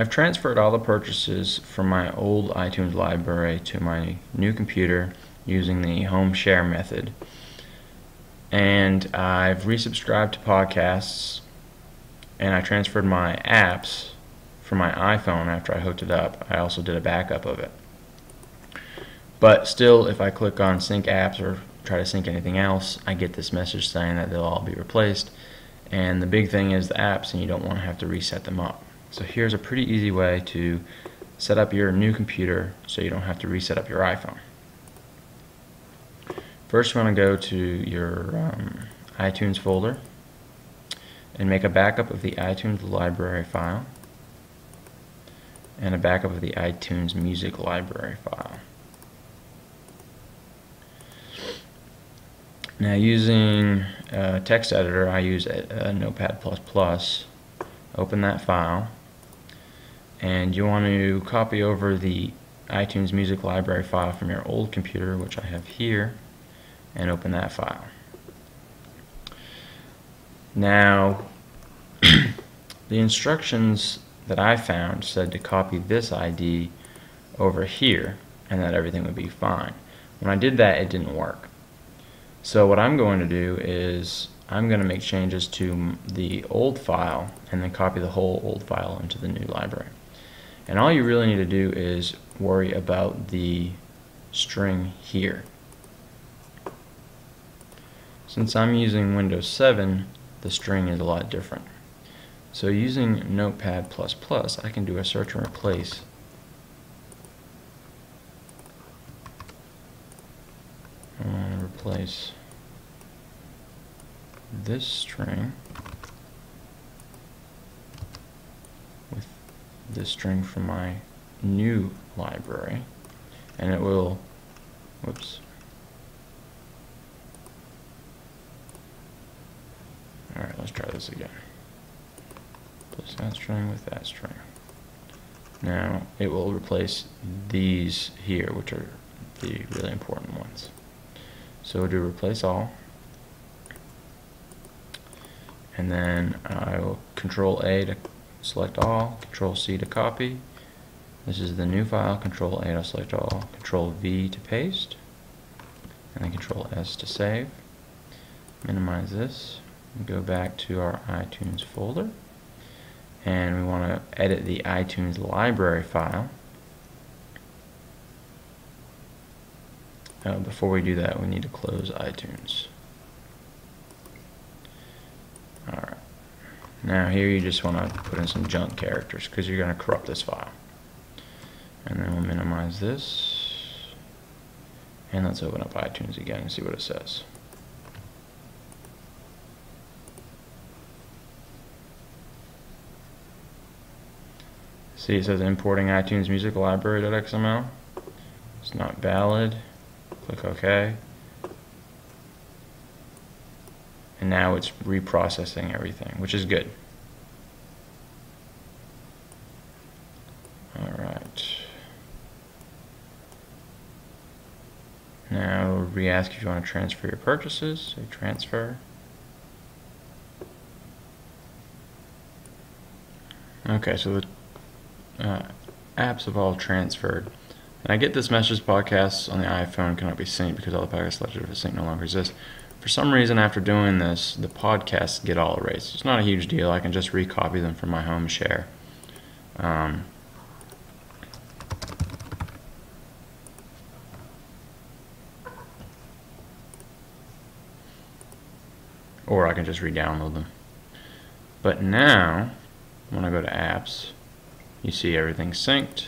I've transferred all the purchases from my old iTunes library to my new computer using the home share method. And I've resubscribed to podcasts and I transferred my apps from my iPhone after I hooked it up. I also did a backup of it. But still, if I click on sync apps or try to sync anything else, I get this message saying that they'll all be replaced. And the big thing is the apps, and you don't want to have to reset them up. So here's a pretty easy way to set up your new computer so you don't have to reset up your iPhone. First you want to go to your um, iTunes folder and make a backup of the iTunes library file and a backup of the iTunes music library file. Now using a text editor I use a, a Notepad++. Open that file and you want to copy over the iTunes music library file from your old computer which I have here and open that file. Now the instructions that I found said to copy this ID over here and that everything would be fine. When I did that it didn't work. So what I'm going to do is I'm going to make changes to the old file and then copy the whole old file into the new library. And all you really need to do is worry about the string here. Since I'm using Windows 7, the string is a lot different. So using Notepad++, I can do a search and replace I to replace this string with this string from my new library and it will whoops. Alright let's try this again. Replace that string with that string. Now it will replace these here which are the really important ones. So do replace all. And then I will control A to select all, control C to copy. This is the new file, control A to select all, control V to paste, and then control S to save. Minimize this, go back to our iTunes folder, and we want to edit the iTunes library file. Uh, before we do that, we need to close iTunes. Now here you just want to put in some junk characters because you're going to corrupt this file. And then we'll minimize this. And let's open up iTunes again and see what it says. See it says importing iTunes music library.xml. It's not valid. Click OK. And now it's reprocessing everything, which is good. Alright. Now re-ask if you want to transfer your purchases. Say transfer. Okay, so the uh, apps have all transferred. And I get this message podcasts on the iPhone cannot be synced because all the podcasts selected for sync no longer exist. For some reason, after doing this, the podcasts get all erased. It's not a huge deal. I can just recopy them from my home share. Um, or I can just re-download them. But now, when I go to apps, you see everything synced.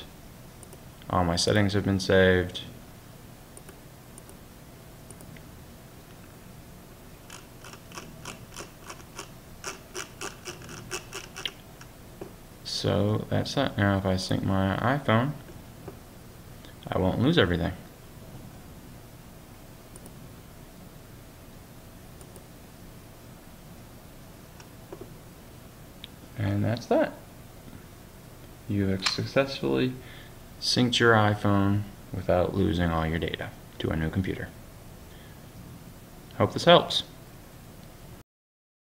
All my settings have been saved. So that's that. Now if I sync my iPhone, I won't lose everything. And that's that. You have successfully synced your iPhone without losing all your data to a new computer. Hope this helps.